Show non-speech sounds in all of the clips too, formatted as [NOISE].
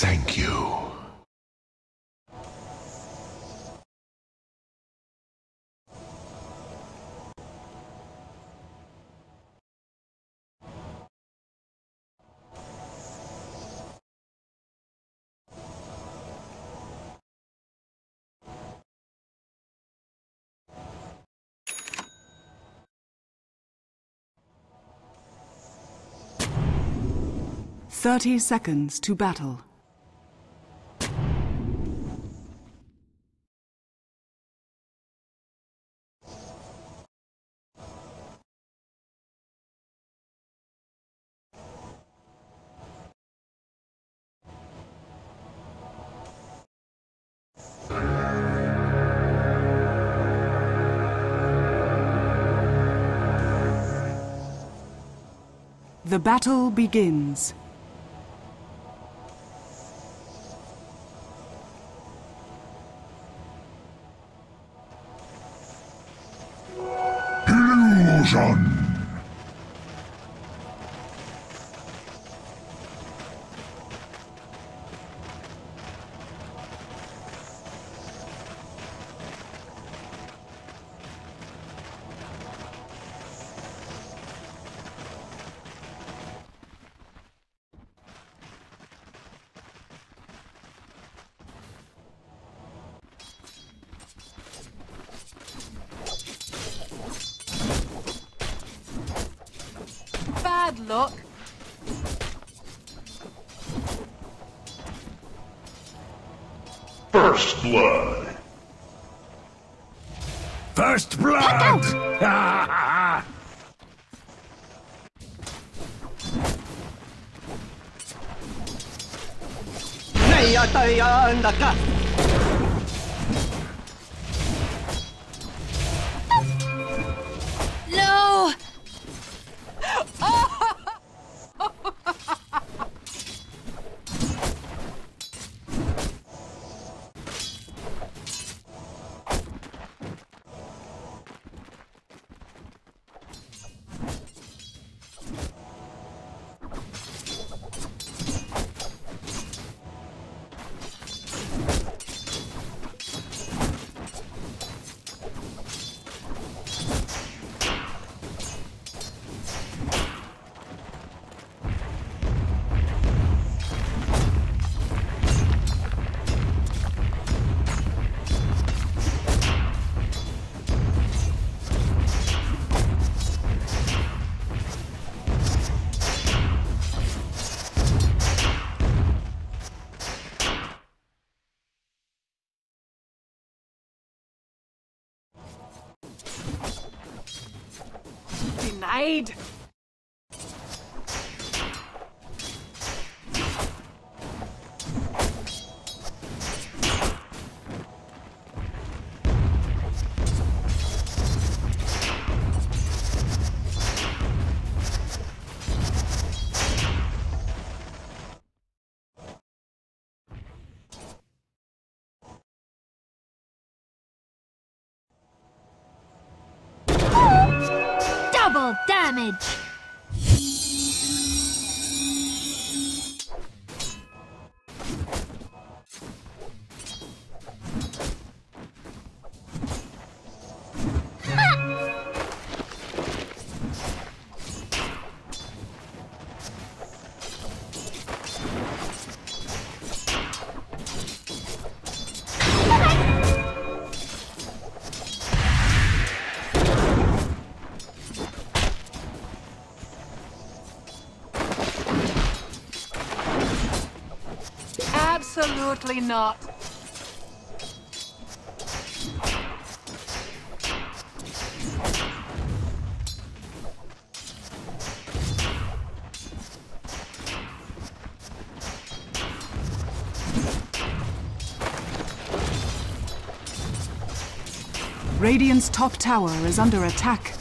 thank you. Thirty seconds to battle. The battle begins. Bad luck. First blood. First blood! Này à, tay Denied. Damage! Absolutely not. Radiant's top tower is under attack.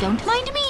Don't mind me.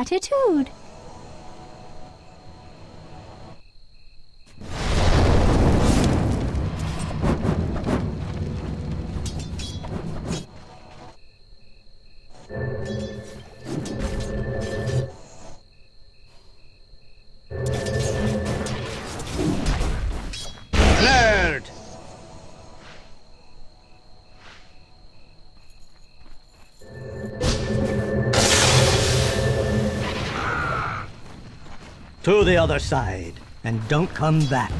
Gratitude. To the other side, and don't come back.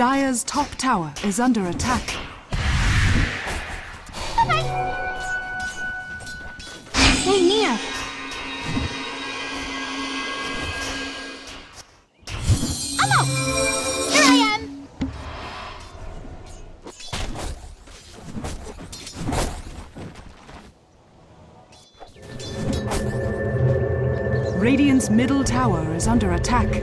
Dire's top tower is under attack. Bye -bye. Stay near. I'm out! Here I am! Radiant's middle tower is under attack.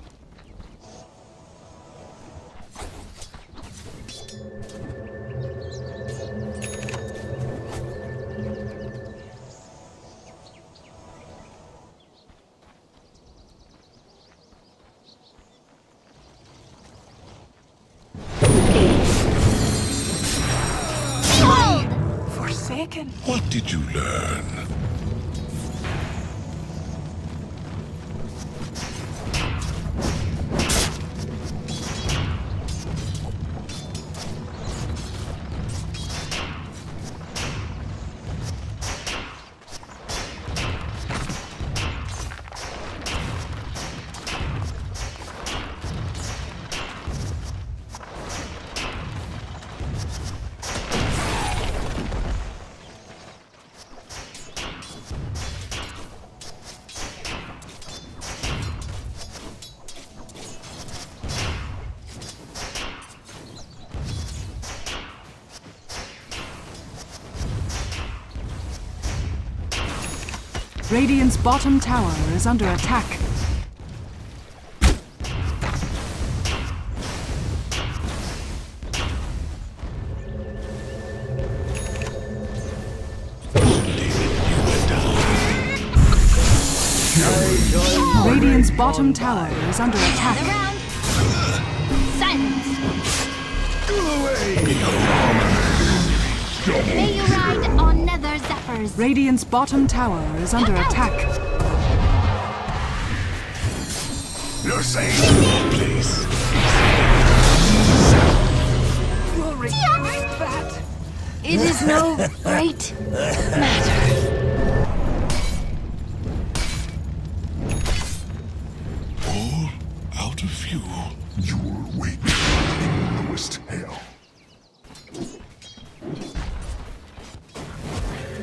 Did you learn? Radiant's bottom tower is under attack. Radiant's bottom tower is under attack. Silence. May you ride on nether. Radiant's bottom tower is under attack. You're safe. Please. You'll regret that. It is no [LAUGHS] great matter. All out of fuel. You will wait in lowest hell.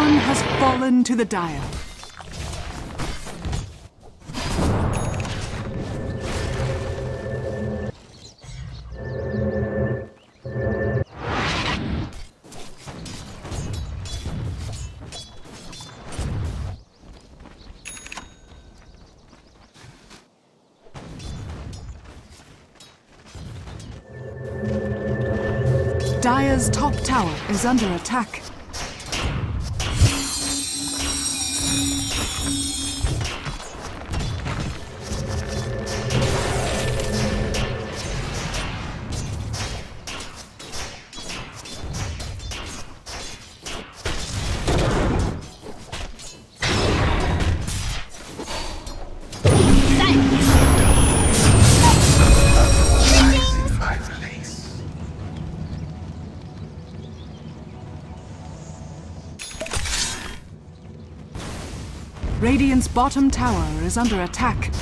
Has fallen to the Dire. Dire's top tower is under attack. Radiant's bottom tower is under attack.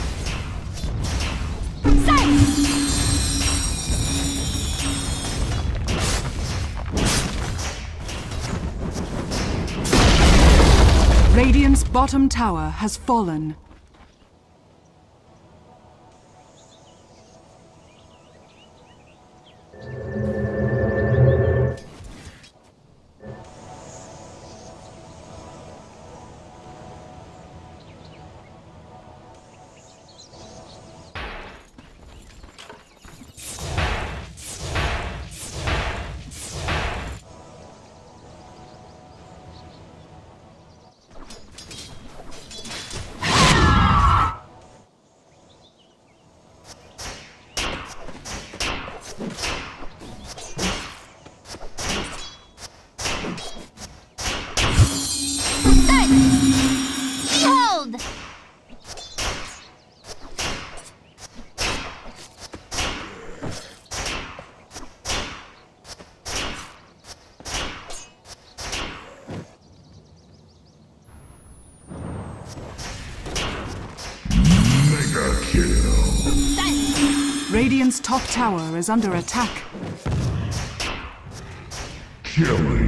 Radiant's bottom tower has fallen. Top tower is under attack. Killing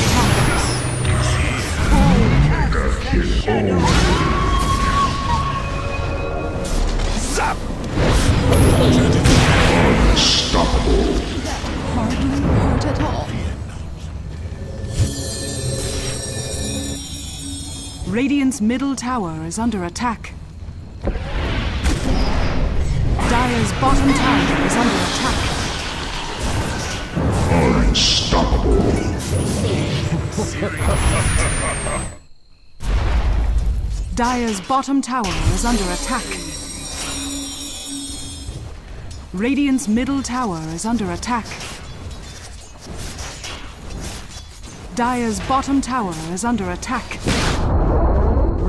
Middle tower is under attack. Dire's bottom tower is under attack. Dire's bottom tower is under attack. Radiant's middle tower is under attack. Dire's bottom tower is under attack.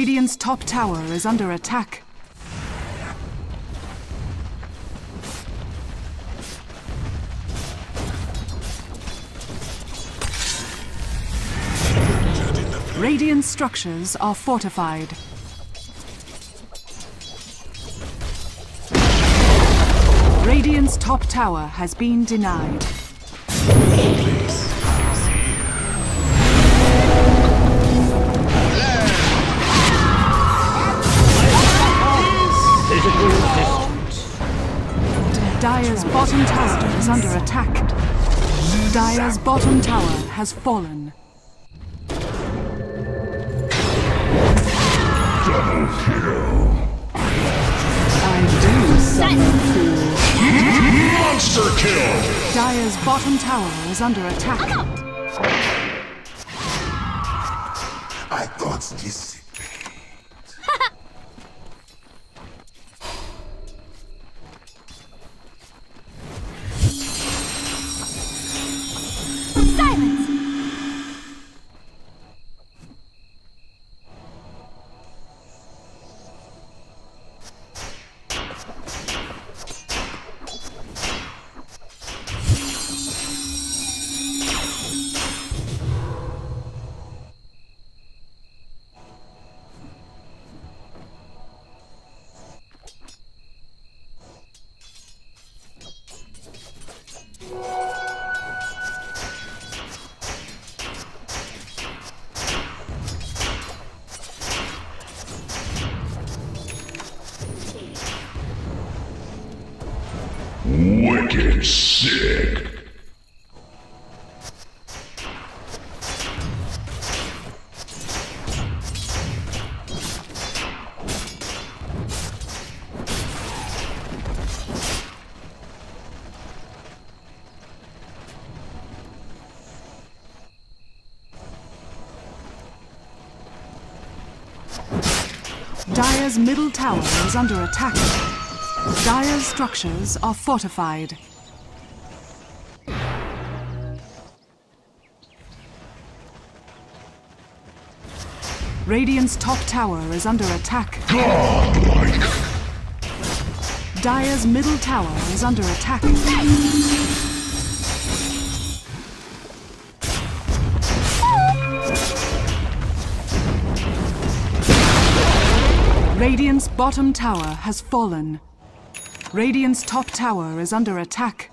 Radiant's top tower is under attack. Radiant structures are fortified. Radiant's top tower has been denied. Dire's bottom tower is under attack. Dire's bottom tower has fallen. I do summon fools. Monster kill! Dire's bottom tower is under attack. I thought this. Wicked sick. Dire's middle tower is under attack. Dire's structures are fortified. Radiant's top tower is under attack. Godlike. Dire's middle tower is under attack. Radiant's bottom tower has fallen. Radiant's top tower is under attack.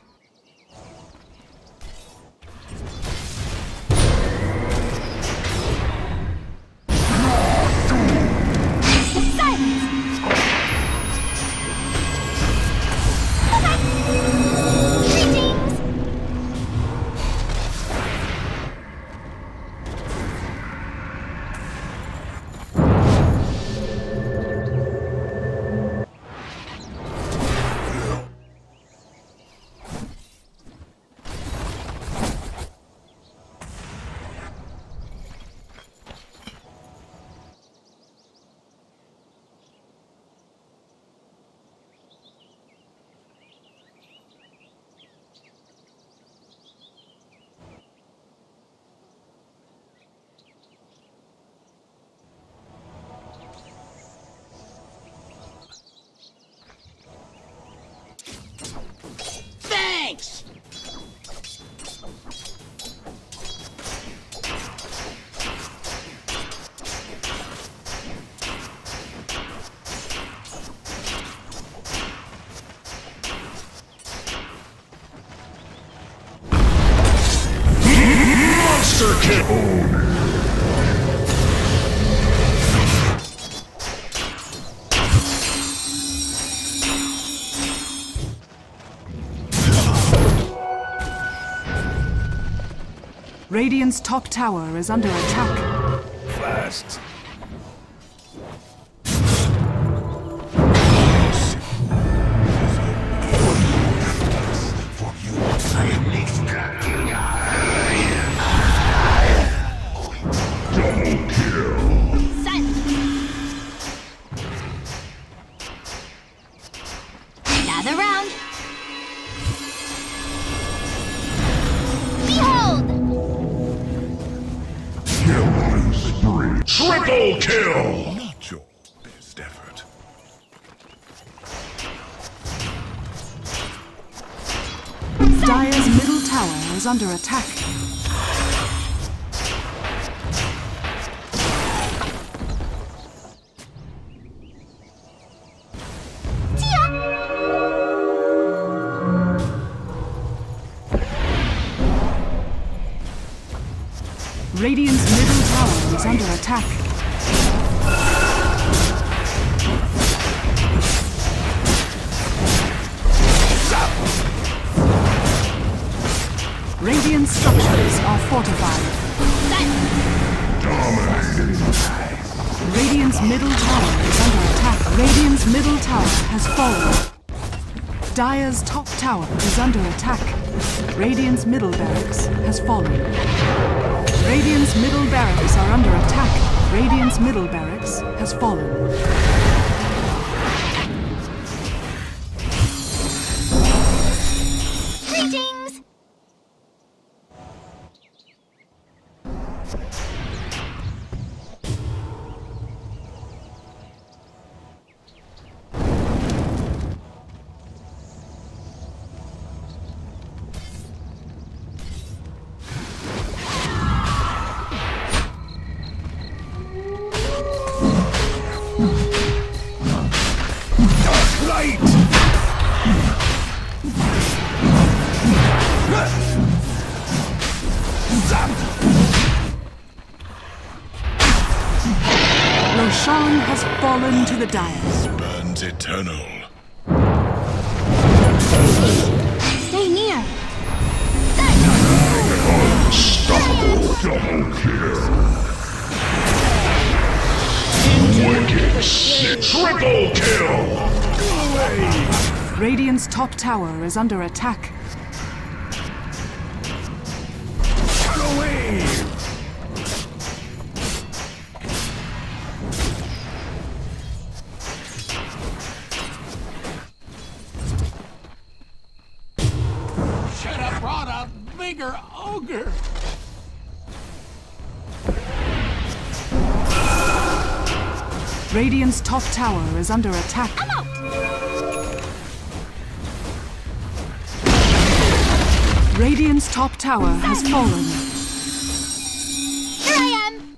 Radiant's top tower is under attack. Fast. Under attack. Radiant's middle tower is under attack. Structures are fortified. Radiant's middle tower is under attack. Radiant's middle tower has fallen. Dire's top tower is under attack. Radiant's middle barracks has fallen. Radiant's middle barracks are under attack. Radiant's middle barracks has fallen. Fallen to the Dire. Burns eternal. Stay near! Unstoppable. Double kill. Wicked. Triple kill! Radiant's top tower is under attack. Radiant's top tower is under attack. I'm out! Radiant's top tower has fallen. Here I am!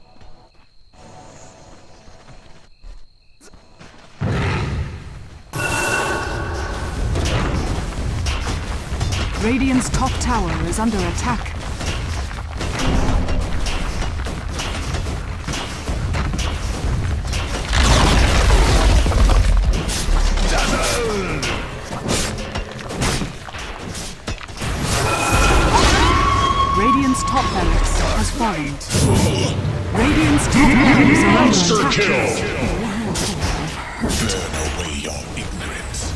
Radiant's top tower is under attack. Attack. Turn away your ignorance.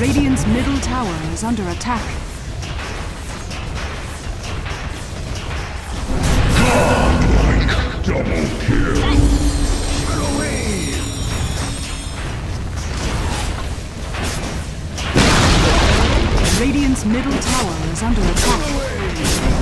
Radiant's middle tower is under attack. Double kill. Radiant's middle tower is under attack.